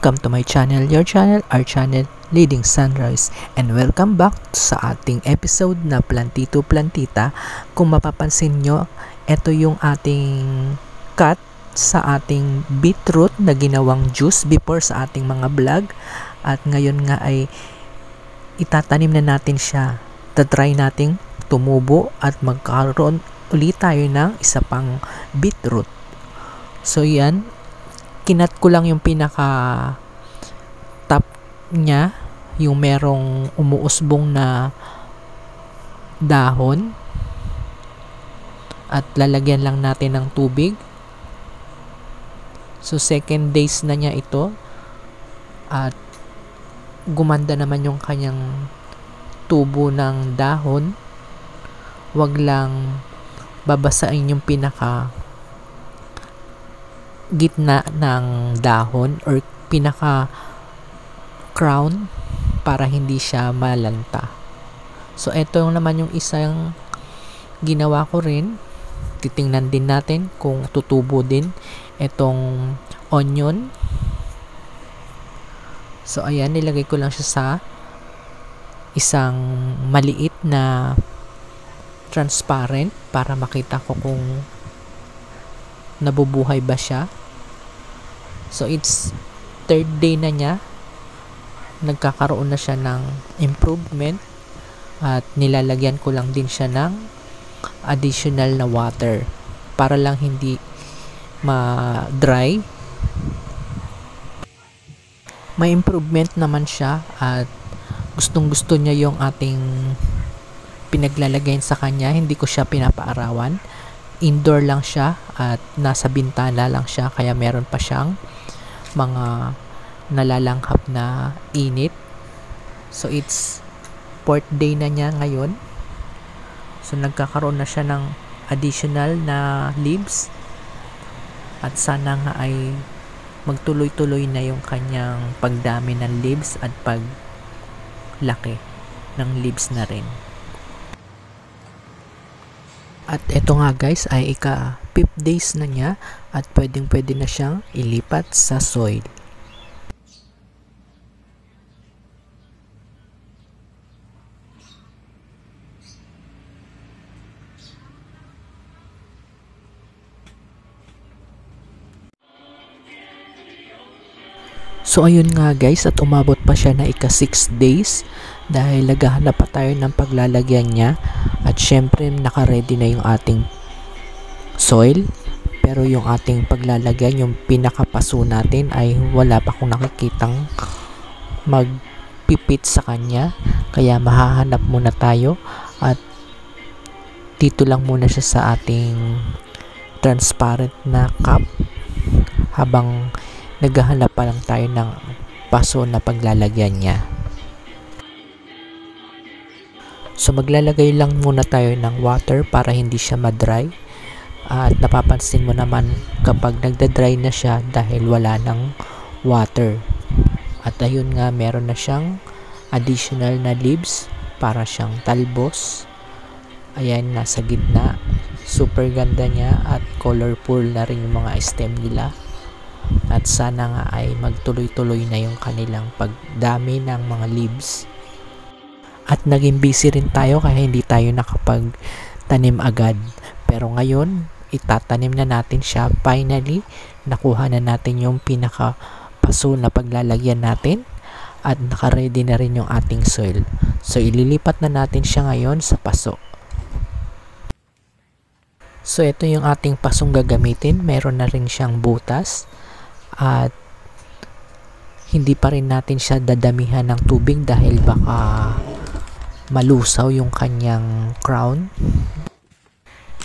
Welcome to my channel, your channel, our channel, Leading Sunrise. And welcome back sa ating episode na Plantito Plantita. Kung mapapansin nyo, ito yung ating cut sa ating beetroot na ginawang juice before sa ating mga vlog. At ngayon nga ay itatanim na natin siya. Tatry nating tumubo at magkaroon ulit tayo ng isa pang beetroot. So yan, kinat ko lang yung pinaka top niya, yung merong umuusbong na dahon at lalagyan lang natin ng tubig. So second days na niya ito at gumanda naman yung kanyang tubo ng dahon. Wag lang babasain yung pinaka gitna ng dahon or pinaka crown para hindi siya malanta. So, ito yung naman yung isang ginawa ko rin. Titingnan din natin kung tutubo din itong onion. So, ayan, nilagay ko lang siya sa isang maliit na transparent para makita ko kung nabubuhay ba siya. So, it's third day na niya. Nagkakaroon na siya ng improvement at nilalagyan ko lang din siya ng additional na water para lang hindi ma-dry. May improvement naman siya at gustong gusto niya yung ating pinaglalagayin sa kanya. Hindi ko siya pinapaarawan. Indoor lang siya at nasa bintana lang siya kaya meron pa siyang mga nalalanghap na init. So it's fourth day na niya ngayon. So nagkakaroon na siya ng additional na leaves at sana nga ay magtuloy-tuloy na yung kanyang pagdami ng leaves at paglaki ng leaves na rin. At ito nga guys ay ika 5 days na niya at pwedeng pwede na siyang ilipat sa soil. So ayun nga guys at umabot pa siya na ika 6 days dahil naghahanap pa tayo ng paglalagyan niya at syempre naka-ready na yung ating soil pero yung ating paglalagyan yung pinakapaso natin ay wala pa akong nakikitang magpipit sa kanya kaya mahahanap muna tayo at dito lang muna siya sa ating transparent na cup habang naghahanap pa lang tayo ng paso na paglalagyan niya. So maglalagay lang muna tayo ng water para hindi siya ma-dry. At napapansin mo naman kapag nagda-dry na siya dahil wala ng water. At ayun nga meron na siyang additional na leaves para siyang talbos. Ayan nasa gitna. Super ganda niya at colorful na rin yung mga stem nila at sana nga ay magtuloy-tuloy na yung kanilang pagdami ng mga leaves. At naging busy rin tayo kaya hindi tayo nakapagtanim agad. Pero ngayon, itatanim na natin siya. Finally, nakuha na natin yung pinaka paso na paglalagyan natin at nakaready na rin yung ating soil. So, ililipat na natin siya ngayon sa paso. So, ito yung ating pasong gagamitin. Meron na rin siyang butas at hindi pa rin natin siya dadamihan ng tubig dahil baka malusaw yung kanyang crown.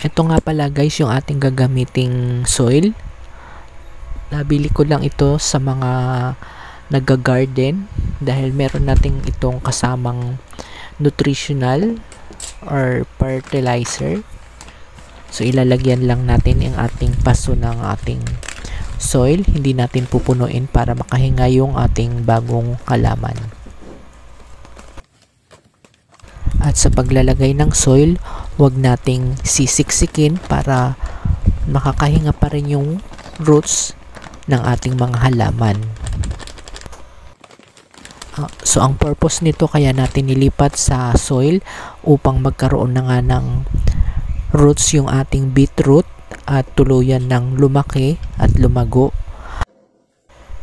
Ito nga pala guys yung ating gagamiting soil. Nabili ko lang ito sa mga nagga-garden dahil meron nating itong kasamang nutritional or fertilizer. So ilalagyan lang natin ang ating paso ng ating soil, hindi natin pupunuin para makahinga yung ating bagong halaman. At sa paglalagay ng soil, huwag nating sisiksikin para makakahinga pa rin yung roots ng ating mga halaman. Uh, so ang purpose nito kaya natin nilipat sa soil upang magkaroon na nga ng roots yung ating beetroot at tuluyan ng lumaki at lumago.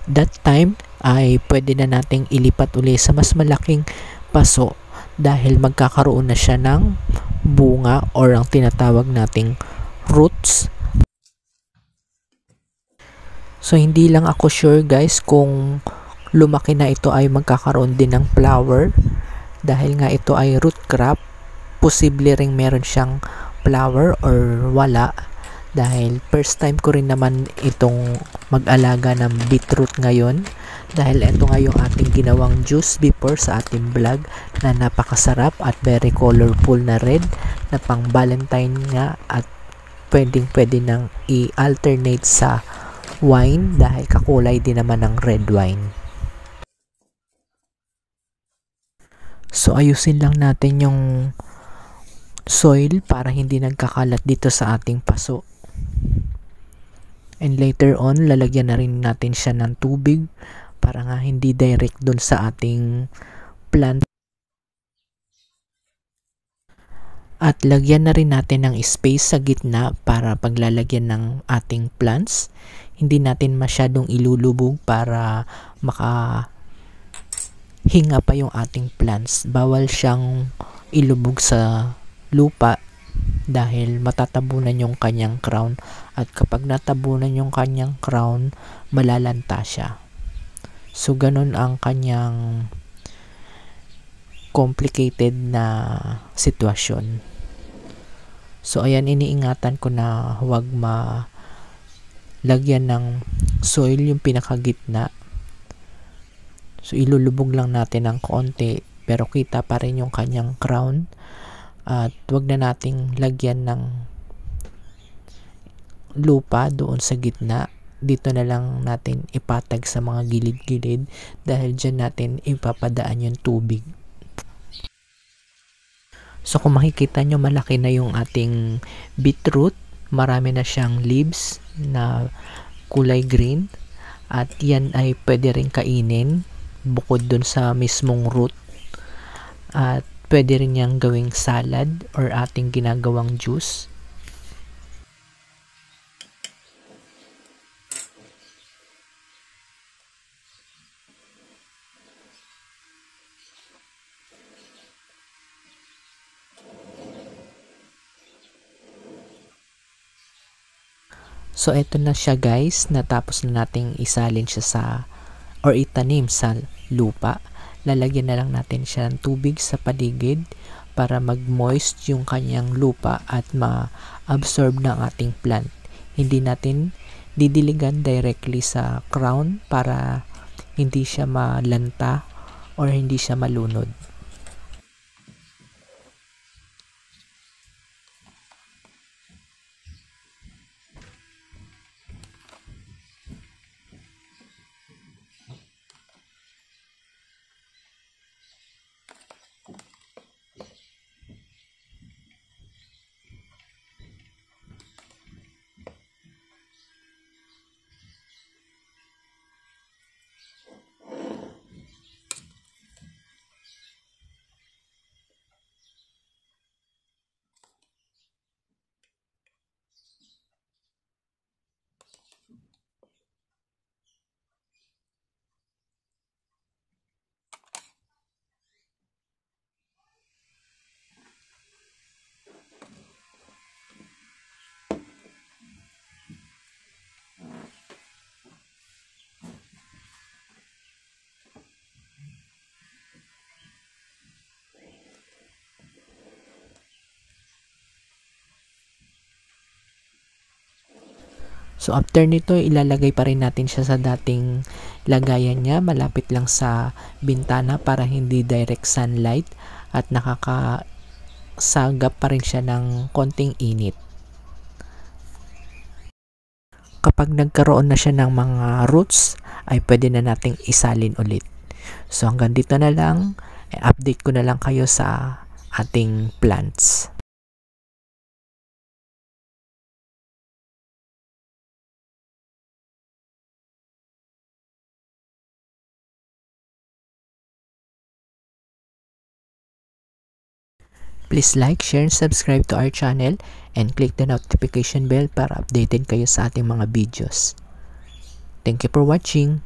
That time ay pwede na nating ilipat uli sa mas malaking paso dahil magkakaroon na siya ng bunga or ang tinatawag nating roots. So hindi lang ako sure guys kung lumaki na ito ay magkakaroon din ng flower. Dahil nga ito ay root crop posible ring meron siyang flower or wala. Dahil first time ko rin naman itong mag-alaga ng beetroot ngayon dahil ito nga yung ating ginawang juice before sa ating vlog na napakasarap at very colorful na red na pang valentine nga at pwedeng pwede nang i-alternate sa wine dahil kakulay din naman ng red wine. So ayusin lang natin yung soil para hindi nagkakalat dito sa ating paso. And later on, lalagyan na rin natin siya ng tubig para nga hindi direct dun sa ating plant. At lagyan na rin natin ng space sa gitna para paglalagyan ng ating plants. Hindi natin masyadong ilulubog para maka hinga pa yung ating plants. Bawal siyang ilubog sa lupa dahil matatabunan yung kanyang crown at kapag natabunan yung kanyang crown, malalanta siya. So, ganun ang kanyang complicated na sitwasyon. So, ayan, iniingatan ko na huwag ma lagyan ng soil yung pinakagitna. So ilulubog lang natin ng konti pero kita pa rin yung kanyang crown. At wag na nating lagyan ng lupa doon sa gitna dito na lang natin ipatag sa mga gilid-gilid dahil dyan natin ipapadaan yung tubig. So kung makikita nyo malaki na yung ating beetroot, marami na siyang leaves na kulay green. At yan ay pwede rin kainin bukod dun sa mismong root. At pwede rin niyang gawing salad or ating ginagawang juice So, ito na siya guys. Natapos na nating isalin siya sa or itanim sa lupa. Lalagyan na lang natin siya ng tubig sa paligid para mag-moist yung kanyang lupa at ma-absorb ng ating plant. Hindi natin didiligan directly sa crown para hindi siya malanta or hindi siya malunod. So after nito, ilalagay pa rin natin siya sa dating lagayan niya, malapit lang sa bintana para hindi direct sunlight at nakakasagap pa rin siya ng konting init. Kapag nagkaroon na siya ng mga roots, ay pwede na nating isalin ulit. So hanggang dito na lang, update ko na lang kayo sa ating plants. Please like, share, and subscribe to our channel and click the notification bell para updated kayo sa ating mga videos. Thank you for watching.